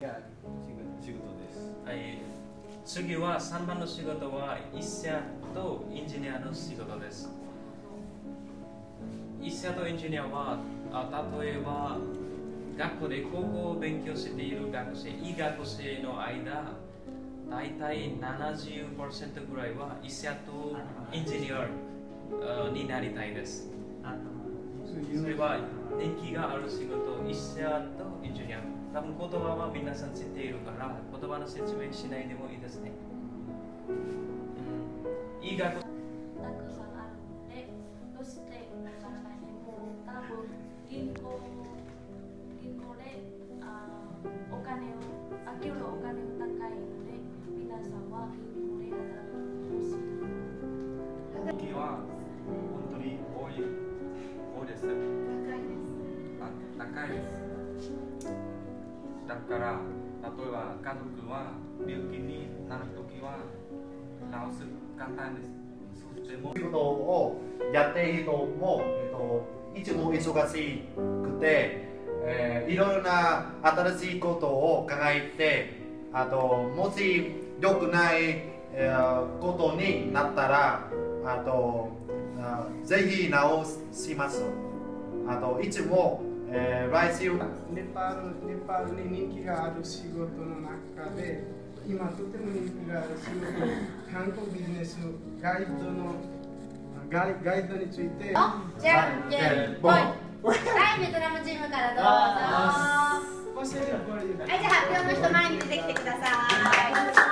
や仕事です。はい、次は3番の仕事は医者とエンジニアの仕事です。医者とエンジニアはあ例えば学校で高校を勉強している学生、医学生の間、大体70%ぐらいは医者とエンジニアあになりたいです。それは電気がある仕事、一社とエンジニア。多分言葉は皆さん知っているから、言葉の説明しないでもいいですね。うん、医学校あ高いです。だから例えば家族は病気になるときは治す簡単です。そしても仕事をやっている人も、えっと、いつも忙しくて、えーいろいろな新しいことを考えてあともし良くない、えことになったらあとぜひ直します。あといつも、えー来週ネパールネパールに人気がある仕事の中で今とても人気がある仕事観光ビジネスガイドのガイガイドについてじゃんけんぽい。はいベトナムチームからどうぞ。はいじゃあ発表の人前に出てきてください